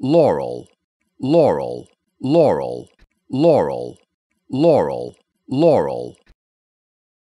laurel, laurel, laurel, laurel, laurel, laurel.